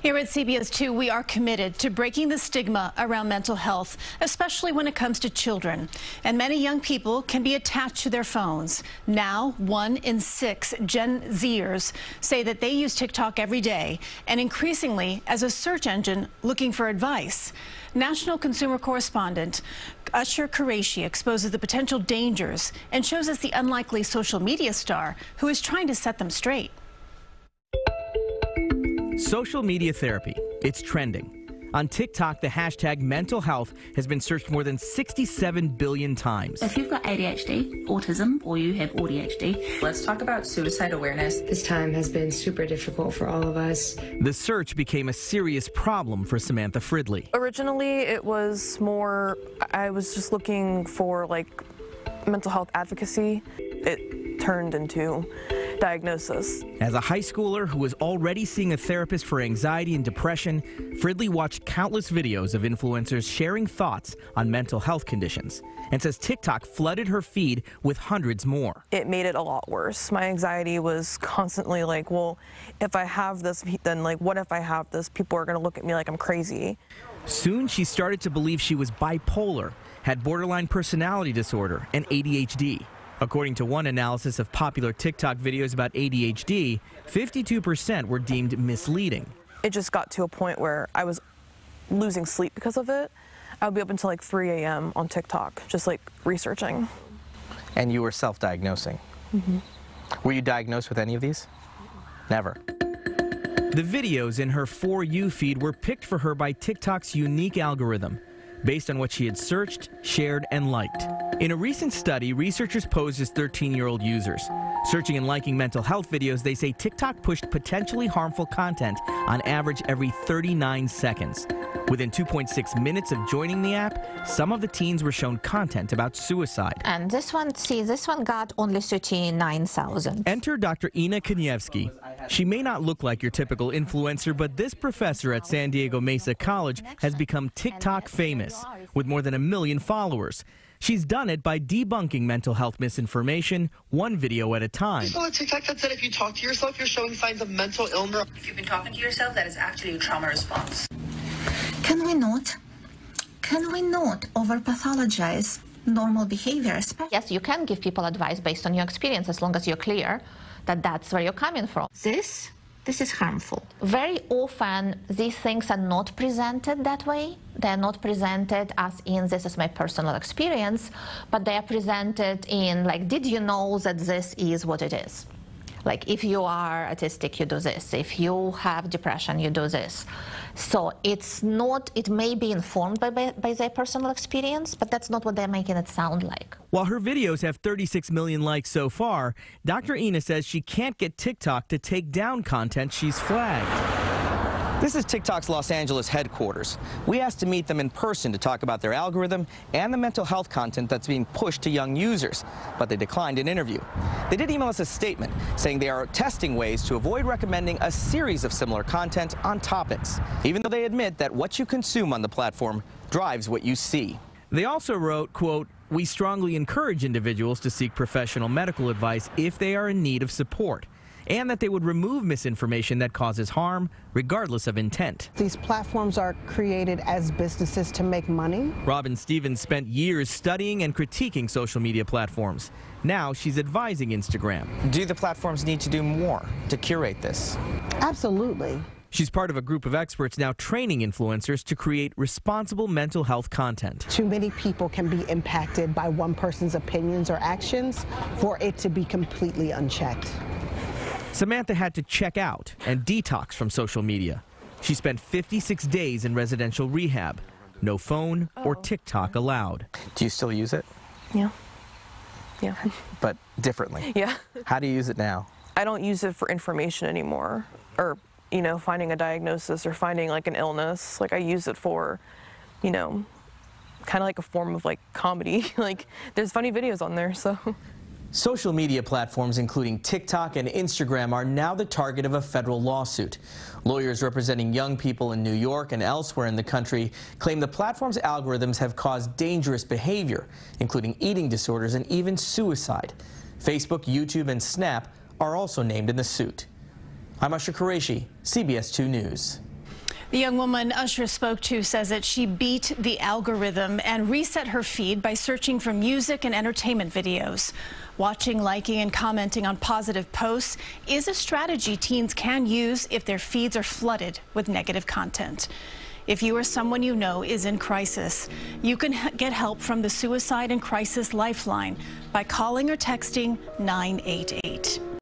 Here at CBS 2, we are committed to breaking the stigma around mental health, especially when it comes to children. And many young people can be attached to their phones. Now, one in six Gen Zers say that they use TikTok every day and increasingly as a search engine looking for advice. National consumer correspondent Ash-har Quraishi exposes the potential dangers and shows us the unlikely social media star who is trying to set them straight. Social media therapy. It's trending. On TikTok, the hashtag mental health has been searched more than 67 billion times. If you've got ADHD, autism, or you have ADHD, let's talk about suicide awareness. This time has been super difficult for all of us. The search became a serious problem for Samantha Fridley. Originally, it was more, I was just looking for like mental health advocacy. It turned into diagnosis. As a high schooler who was already seeing a therapist for anxiety and depression, Fridley watched countless videos of influencers sharing thoughts on mental health conditions and says TikTok flooded her feed with hundreds more. It made it a lot worse. My anxiety was constantly like, well, if I have this, then like, what if I have this? People are going to look at me like I'm crazy. Soon she started to believe she was bipolar, had borderline personality disorder, and ADHD. According to one analysis of popular TikTok videos about ADHD, 52% were deemed misleading. It just got to a point where I was losing sleep because of it. I would be up until like 3 a.m. on TikTok, just like researching. And you were self-diagnosing? Mm -hmm. Were you diagnosed with any of these? Never. The videos in her For You feed were picked for her by TikTok's unique algorithm based on what she had searched, shared, and liked. In a recent study, researchers posed as 13 year old users. Searching and liking mental health videos, they say TikTok pushed potentially harmful content on average every 39 seconds. Within 2.6 minutes of joining the app, some of the teens were shown content about suicide. And this one, see, this one got only 39,000. Enter Dr. Inna Kanevsky. She may not look like your typical influencer, but this professor at San Diego Mesa College has become TikTok famous with more than a million followers. She's done it by debunking mental health misinformation, one video at a time. I saw a TikTok that said if you talk to yourself, you're showing signs of mental illness. If you've been talking to yourself, that is actually a trauma response. Can we not? Can we not over pathologize normal behavior? Yes, you can give people advice based on your experience as long as you're clear that that's where you're coming from. This this is harmful. Very often, these things are not presented that way. They're not presented as in this is my personal experience, but they are presented in like, did you know that this is what it is? Like if you are autistic, you do this. If you have depression, you do this. So it's not, it may be informed by, by, by, their personal experience, but that's not what they're making it sound like. While her videos have 36 million likes so far, Dr. Inna says she can't get TikTok to take down content she's flagged. This is TikTok's Los Angeles headquarters. We asked to meet them in person to talk about their algorithm and the mental health content that's being pushed to young users, but they declined an interview. They did email us a statement saying they are testing ways to avoid recommending a series of similar content on topics, even though they admit that what you consume on the platform drives what you see. They also wrote, quote, we strongly encourage individuals to seek professional medical advice if they are in need of support and that they would remove misinformation that causes harm, regardless of intent. These platforms are created as businesses to make money. Robin Stevens spent years studying and critiquing social media platforms. Now she's advising Instagram. Do the platforms need to do more to curate this? Absolutely. She's part of a group of experts now training influencers to create responsible mental health content. Too many people can be impacted by one person's opinions or actions for it to be completely unchecked. Samantha had to check out and detox from social media. She spent 56 days in residential rehab. No phone or oh. TikTok allowed. Do you still use it? Yeah. Yeah. But differently? Yeah. How do you use it now? I don't use it for information anymore or, you know, finding a diagnosis or finding like an illness. Like I use it for, you know, kind of like a form of like comedy. like there's funny videos on there, so. Social media platforms, including TikTok and Instagram, are now the target of a federal lawsuit. Lawyers representing young people in New York and elsewhere in the country claim the platform's algorithms have caused dangerous behavior, including eating disorders and even suicide. Facebook, YouTube, and Snap are also named in the suit. I'm Ash-har Quraishi, CBS 2 News. The young woman Ash-har spoke to says that she beat the algorithm and reset her feed by searching for music and entertainment videos. Watching, liking, and commenting on positive posts is a strategy teens can use if their feeds are flooded with negative content. If you or someone you know is in crisis, you can get help from the Suicide and Crisis Lifeline by calling or texting 988.